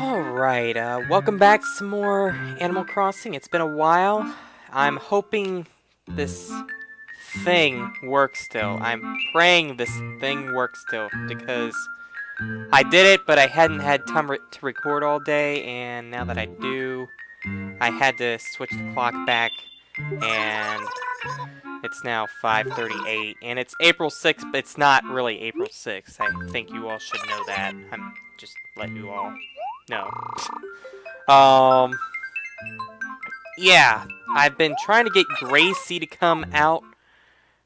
Alright, uh, welcome back to some more Animal Crossing. It's been a while. I'm hoping this thing works still. I'm praying this thing works still, because I did it, but I hadn't had time re to record all day, and now that I do, I had to switch the clock back, and it's now 5.38, and it's April 6th, but it's not really April 6th. I think you all should know that. I'm just letting you all know. Um, yeah, I've been trying to get Gracie to come out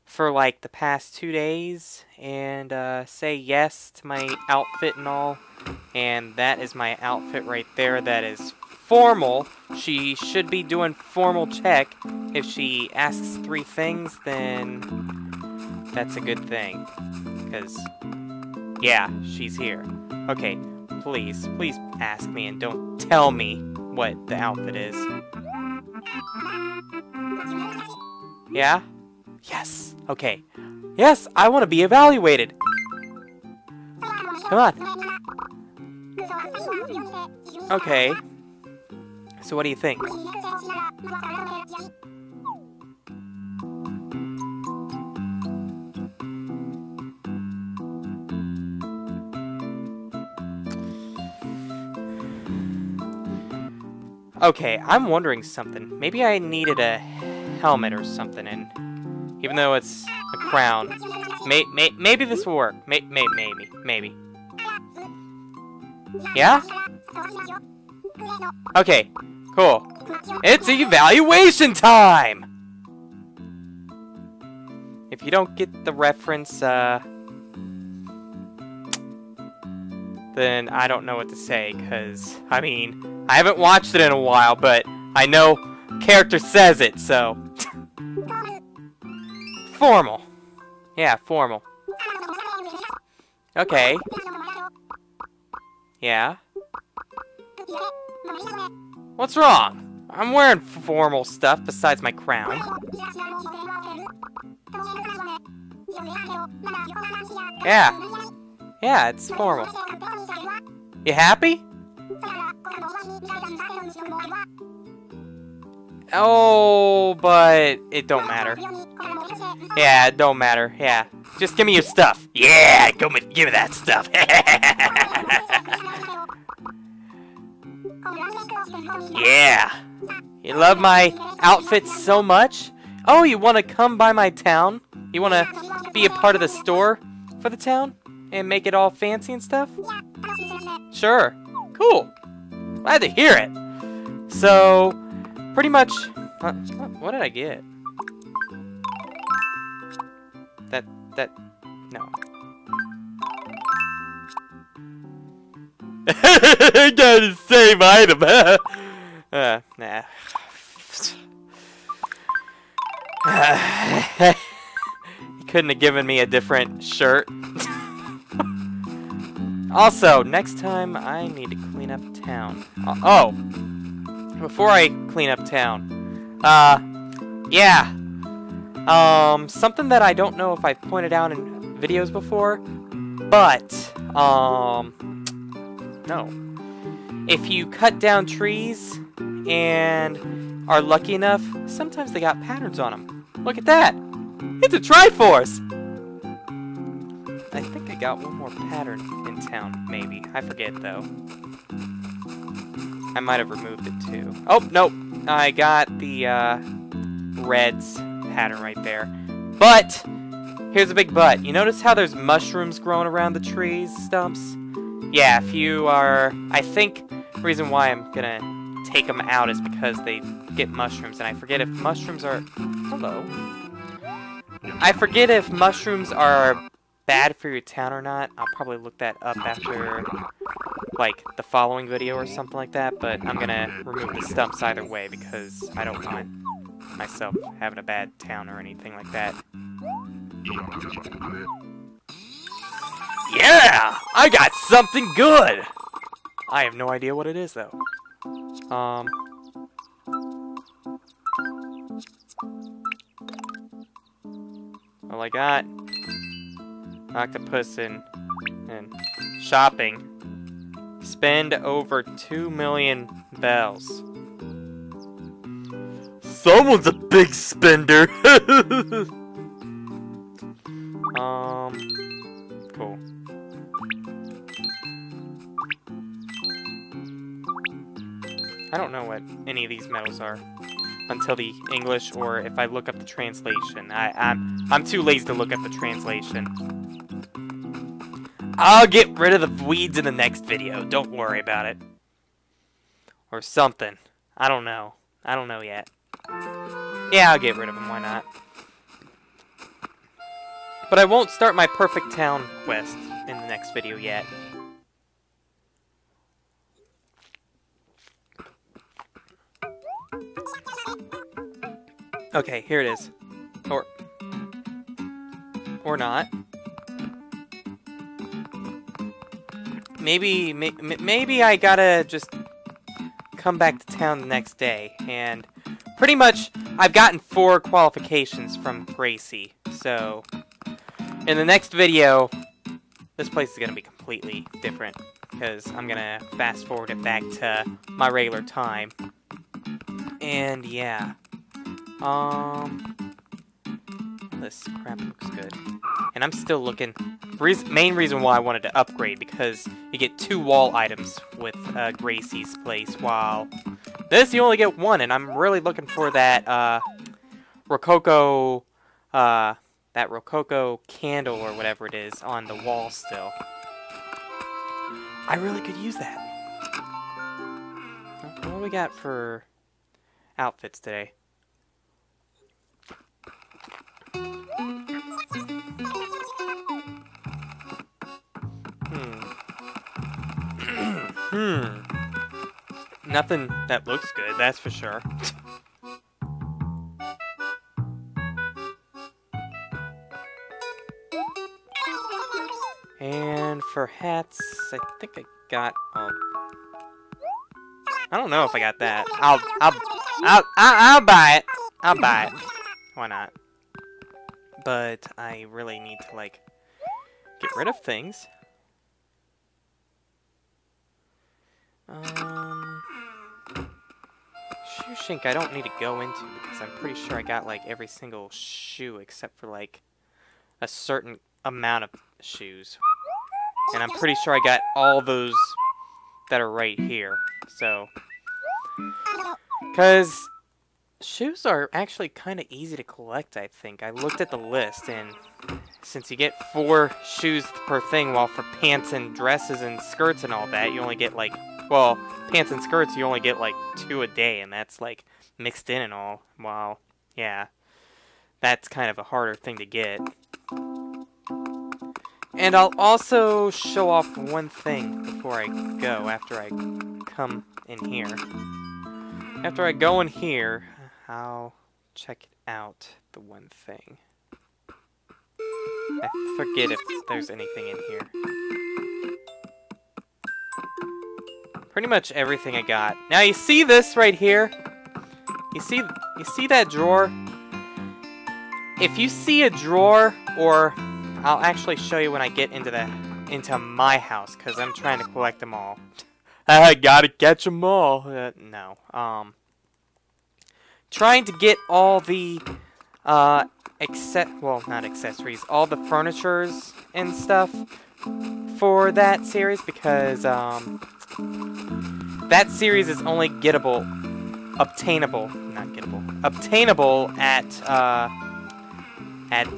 for like the past two days and uh, say yes to my outfit and all. And that is my outfit right there. That is formal. She should be doing formal check. If she asks three things, then that's a good thing. Because, yeah, she's here. Okay, please, please ask me and don't tell me what the outfit is. Yeah? Yes. Okay. Yes, I want to be evaluated. Come on. Okay. So what do you think? Okay, I'm wondering something. Maybe I needed a helmet or something, and even though it's a crown, may, may, maybe this will work. May, may, maybe, maybe. Yeah? Okay, cool. It's evaluation time! If you don't get the reference, uh... Then I don't know what to say, because, I mean, I haven't watched it in a while, but I know character says it, so... formal. Yeah, formal. Okay. Yeah? What's wrong? I'm wearing formal stuff besides my crown. Yeah. Yeah, it's formal. You happy? Oh, but it don't matter. Yeah, it don't matter. Yeah. Just give me your stuff. Yeah, go me, give me that stuff. yeah. You love my outfit so much? Oh, you want to come by my town? You want to be a part of the store for the town? And make it all fancy and stuff? Sure. Cool. Glad to hear it. So, pretty much... Uh, what did I get? That... that... no. I got the same item. uh, nah. he couldn't have given me a different shirt. Also, next time I need to clean up town. Uh, oh, before I clean up town, uh, yeah, um, something that I don't know if I've pointed out in videos before, but, um, no. If you cut down trees and are lucky enough, sometimes they got patterns on them. Look at that! It's a Triforce! I think I got one more pattern in town, maybe. I forget, though. I might have removed it, too. Oh, nope! I got the, uh, reds pattern right there. But, here's a big but. You notice how there's mushrooms growing around the trees stumps? Yeah, if you are... I think the reason why I'm gonna take them out is because they get mushrooms, and I forget if mushrooms are... Hello? I forget if mushrooms are bad for your town or not. I'll probably look that up after, like, the following video or something like that, but I'm gonna remove the stumps either way because I don't want myself having a bad town or anything like that. Yeah! I got something good! I have no idea what it is, though. Um... All I got... Octopus and... and... shopping. spend over 2 million bells. Someone's a big spender! um, cool. I don't know what any of these medals are until the English or if I look up the translation. I, I'm, I'm too lazy to look up the translation. I'll get rid of the weeds in the next video. Don't worry about it. Or something. I don't know. I don't know yet. Yeah, I'll get rid of them. Why not? But I won't start my perfect town quest in the next video yet. Okay, here it is. Or... Or not. Maybe, may, maybe I gotta just come back to town the next day, and pretty much I've gotten four qualifications from Gracie, so in the next video, this place is gonna be completely different, because I'm gonna fast forward it back to my regular time, and yeah. Um, this crap looks good. And I'm still looking... Main reason why I wanted to upgrade, because you get two wall items with uh, Gracie's place, while this you only get one, and I'm really looking for that uh, Rococo... Uh, that Rococo candle or whatever it is on the wall still. I really could use that. What do we got for outfits today? Hmm. Nothing that looks good, that's for sure. and for hats, I think I got. Um, I don't know if I got that. I'll, I'll, I'll, I'll, I'll buy it. I'll buy it. Why not? But I really need to like get rid of things. Um, shoe shink I don't need to go into because I'm pretty sure I got like every single shoe except for like a certain amount of shoes. And I'm pretty sure I got all those that are right here. So, because shoes are actually kind of easy to collect, I think. I looked at the list, and since you get four shoes per thing, while for pants and dresses and skirts and all that, you only get like well, pants and skirts, you only get like two a day, and that's like mixed in and all. Wow. Yeah. That's kind of a harder thing to get. And I'll also show off one thing before I go, after I come in here. After I go in here, I'll check out, the one thing. I forget if there's anything in here. Pretty much everything I got. Now you see this right here? You see you see that drawer? If you see a drawer or I'll actually show you when I get into the into my house cuz I'm trying to collect them all. I got to catch them all. Uh, no. Um trying to get all the uh except well, not accessories, all the furnitures and stuff for that series because um that series is only gettable, obtainable, not gettable, obtainable at, uh, at,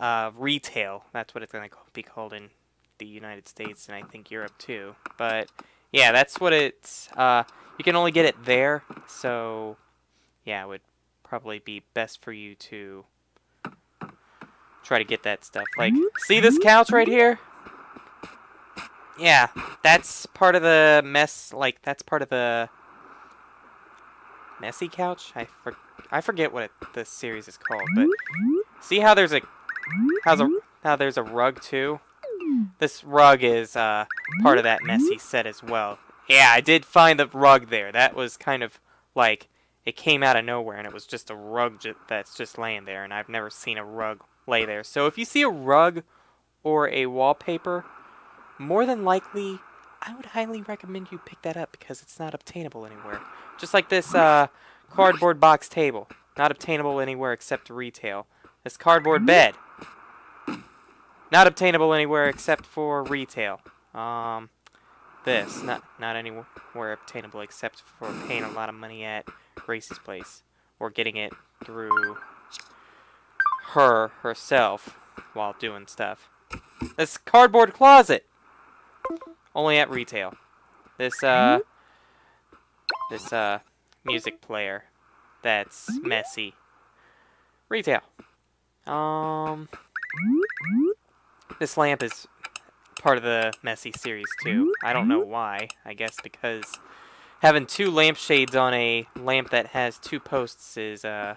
uh, retail. That's what it's going to be called in the United States and I think Europe too. But, yeah, that's what it's, uh, you can only get it there, so, yeah, it would probably be best for you to try to get that stuff. Like, see this couch right here? Yeah, that's part of the mess, like, that's part of the messy couch? I, for, I forget what it, the series is called, but see how there's a, how's a, how there's a rug too? This rug is uh, part of that messy set as well. Yeah, I did find the rug there. That was kind of like, it came out of nowhere and it was just a rug that's just laying there and I've never seen a rug lay there. So if you see a rug or a wallpaper more than likely, I would highly recommend you pick that up because it's not obtainable anywhere. Just like this uh, cardboard box table. Not obtainable anywhere except retail. This cardboard bed. Not obtainable anywhere except for retail. Um, this, not not anywhere obtainable except for paying a lot of money at Gracie's place. Or getting it through her, herself, while doing stuff. This cardboard closet! Only at retail. This, uh, this, uh, music player that's messy. Retail. Um, this lamp is part of the messy series too. I don't know why. I guess because having two lampshades on a lamp that has two posts is uh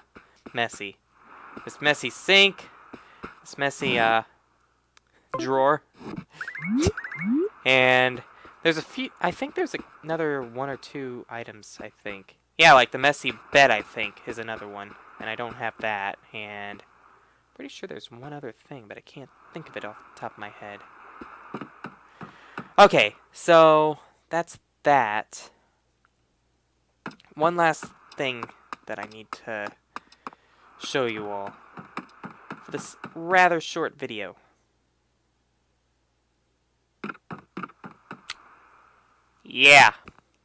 messy. This messy sink, this messy uh drawer, and there's a few. I think there's another one or two items. I think. Yeah, like the messy bed. I think is another one, and I don't have that. And pretty sure there's one other thing, but I can't think of it off the top of my head. Okay, so that's that. One last thing that I need to show you all for this rather short video. Yeah,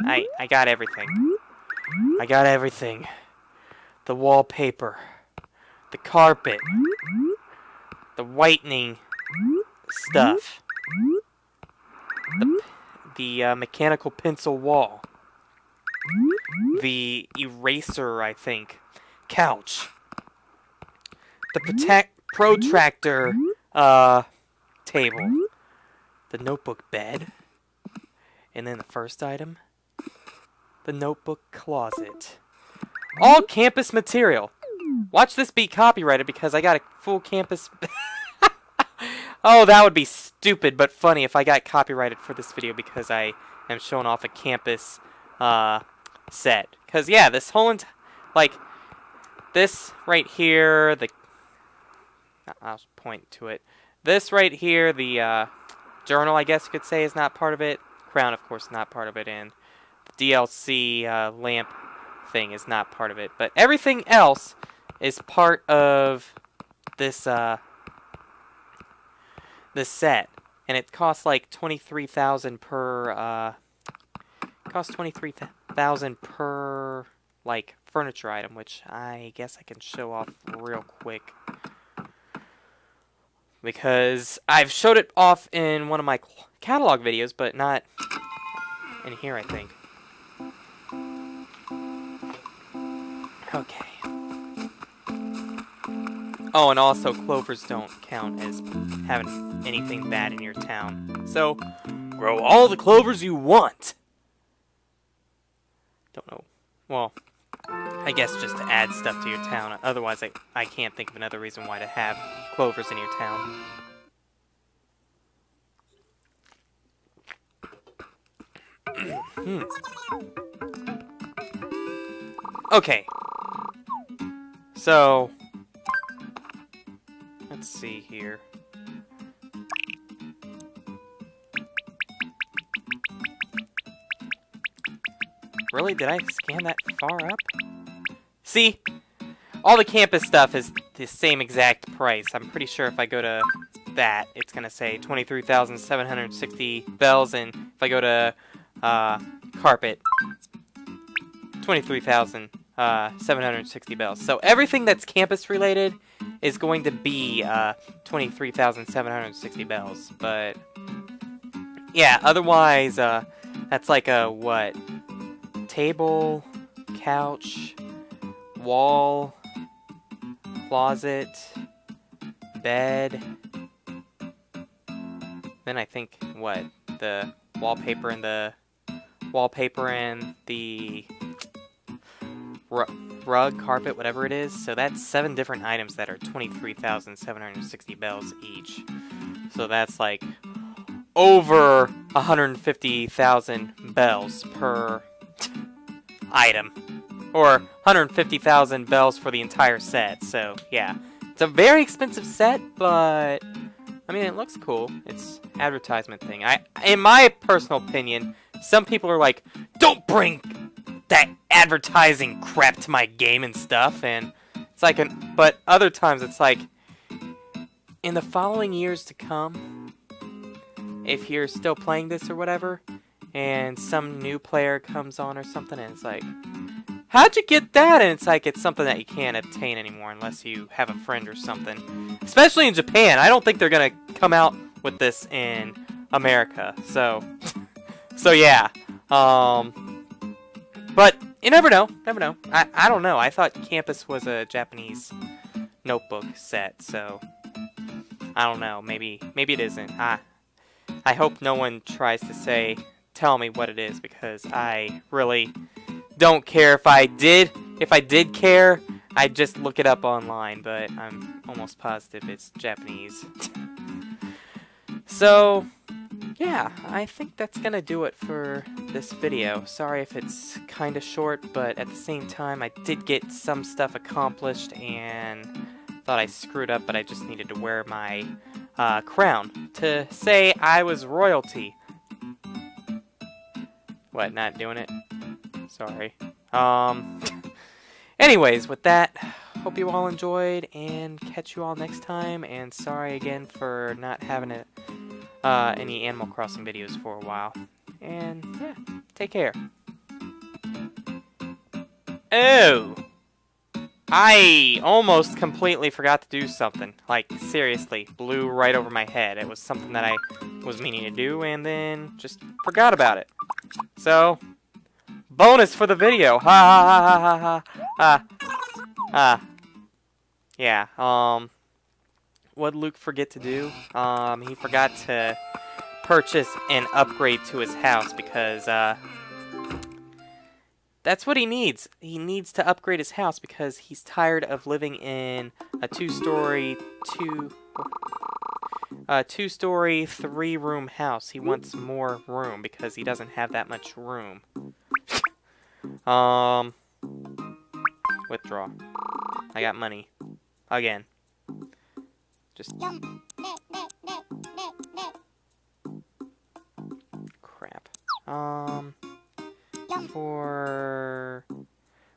I, I got everything. I got everything. The wallpaper, the carpet, the whitening stuff, the, the uh, mechanical pencil wall, the eraser, I think, couch, the protect protractor uh, table, the notebook bed, and then the first item, the notebook closet. All campus material. Watch this be copyrighted because I got a full campus... oh, that would be stupid but funny if I got copyrighted for this video because I am showing off a campus uh, set. Because, yeah, this whole... Like, this right here, the I'll point to it. This right here, the uh, journal, I guess you could say, is not part of it. Crown, of course, not part of it, and the DLC uh, lamp thing is not part of it. But everything else is part of this uh, this set, and it costs like twenty three thousand per. Uh, costs twenty three thousand per like furniture item, which I guess I can show off real quick because I've showed it off in one of my catalog videos, but not in here, I think. Okay. Oh, and also clovers don't count as having anything bad in your town. So, grow all the clovers you want! Don't know. Well, I guess just to add stuff to your town. Otherwise, I, I can't think of another reason why to have clovers in your town. hmm. Okay. So, let's see here. Really? Did I scan that far up? See? All the campus stuff is the same exact price. I'm pretty sure if I go to that, it's going to say 23,760 bells, and if I go to uh, carpet, 23,760 uh, bells. So everything that's campus related is going to be uh, 23,760 bells. But, yeah, otherwise, uh, that's like a, what, table, couch, wall, closet, bed. Then I think, what, the wallpaper and the wallpaper and the rug, carpet, whatever it is. So that's seven different items that are 23,760 bells each. So that's like over 150,000 bells per item. Or mm-hmm. 150,000 bells for the entire set, so yeah. It's a very expensive set, but I mean, it looks cool. It's advertisement thing. I, in my personal opinion, some people are like, "Don't bring that advertising crap to my game and stuff," and it's like, an, but other times it's like, in the following years to come, if you're still playing this or whatever, and some new player comes on or something, and it's like, how'd you get that? And it's like, it's something that you can't obtain anymore unless you have a friend or something. Especially in Japan. I don't think they're gonna come out with this in America. So, so yeah. Um, but you never know. Never know. I, I don't know. I thought Campus was a Japanese notebook set, so I don't know. Maybe maybe it isn't. I I hope no one tries to say tell me what it is because I really don't care if I did. If I did care, I'd just look it up online, but I'm almost positive it's Japanese. so, yeah, I think that's gonna do it for this video. Sorry if it's kinda short, but at the same time, I did get some stuff accomplished and thought I screwed up, but I just needed to wear my uh, crown to say I was royalty. What, not doing it? Sorry. Um, anyways, with that, hope you all enjoyed, and catch you all next time, and sorry again for not having it uh, any Animal Crossing videos for a while. And yeah, take care. Oh! I almost completely forgot to do something. Like, seriously, blew right over my head. It was something that I was meaning to do, and then just forgot about it. So, bonus for the video! Ha ha ha ha ha ha! Ah. Yeah, um what Luc forget to do? Um, he forgot to purchase an upgrade to his house because, uh, that's what he needs. He needs to upgrade his house because he's tired of living in a two-story, two, uh, two-story, three-room house. He wants more room because he doesn't have that much room. Um, withdraw. I got money. Again. Just... Crap. Um... For...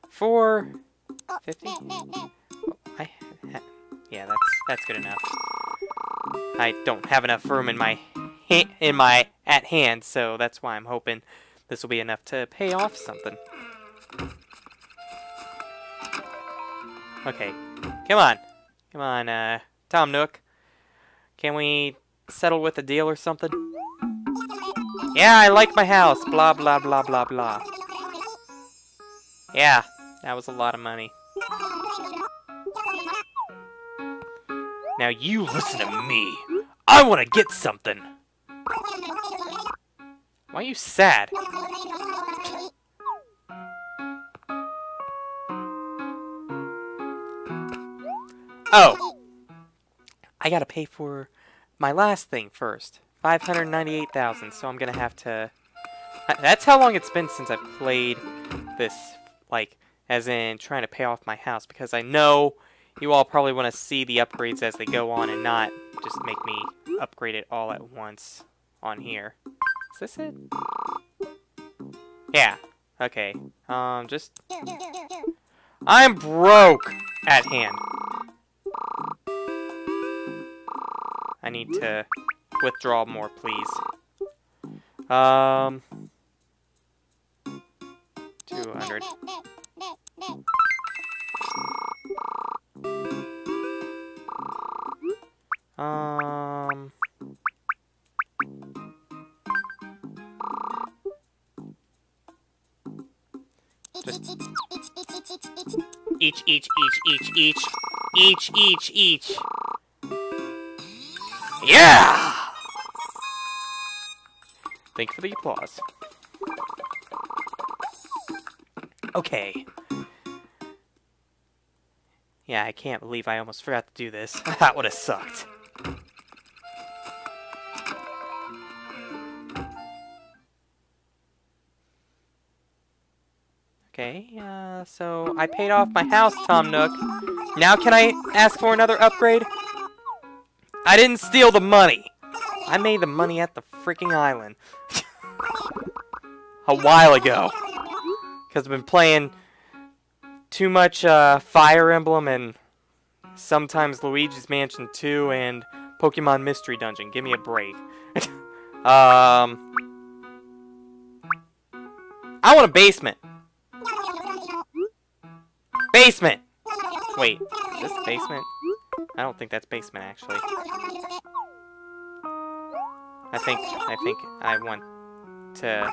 For... 50? Oh, I... Yeah, that's, that's good enough. I don't have enough room in my... in my... at hand, so that's why I'm hoping this will be enough to pay off something. Okay. Come on. Come on, uh... Tom Nook, can we settle with a deal or something? Yeah, I like my house, blah blah blah blah blah. Yeah, that was a lot of money. Now you listen to me. I want to get something. Why are you sad? Oh. I gotta pay for my last thing first. 598,000, so I'm gonna have to... That's how long it's been since I've played this, like, as in trying to pay off my house, because I know you all probably want to see the upgrades as they go on and not just make me upgrade it all at once on here. Is this it? Yeah. Okay. Um, just... I'm broke at hand. I need to withdraw more, please. Um... 200. Um... Just... Each, each, each, each, each, each, each, each. Yeah! Thank you for the applause. Okay. Yeah, I can't believe I almost forgot to do this. that would have sucked. Okay, uh, so I paid off my house, Tom Nook. Now can I ask for another upgrade? I didn't steal the money. I made the money at the freaking island. a while ago. Because I've been playing too much uh, Fire Emblem and sometimes Luigi's Mansion 2 and Pokemon Mystery Dungeon. Give me a break. um, I want a basement. Basement! Wait, is this basement? I don't think that's basement, actually. I think, I think I want to...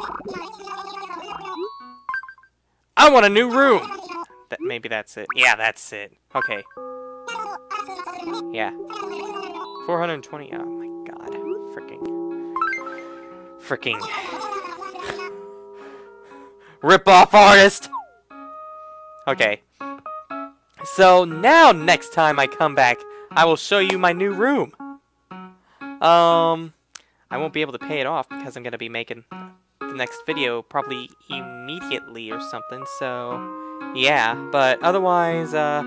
I want a new room! That, maybe that's it. Yeah, that's it. Okay. Yeah. 420, oh my god. Freaking. Freaking. Rip-off artist! Okay. So now next time I come back, I will show you my new room. Um, I won't be able to pay it off because I'm going to be making the next video probably immediately or something, so yeah. But otherwise, uh,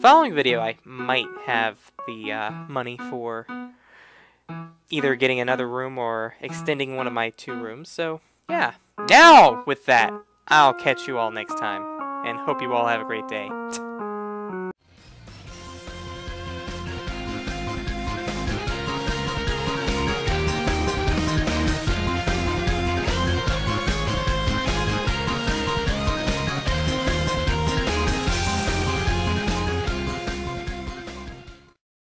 following video I might have the uh, money for either getting another room or extending one of my two rooms, so yeah. Now, with that, I'll catch you all next time, and hope you all have a great day.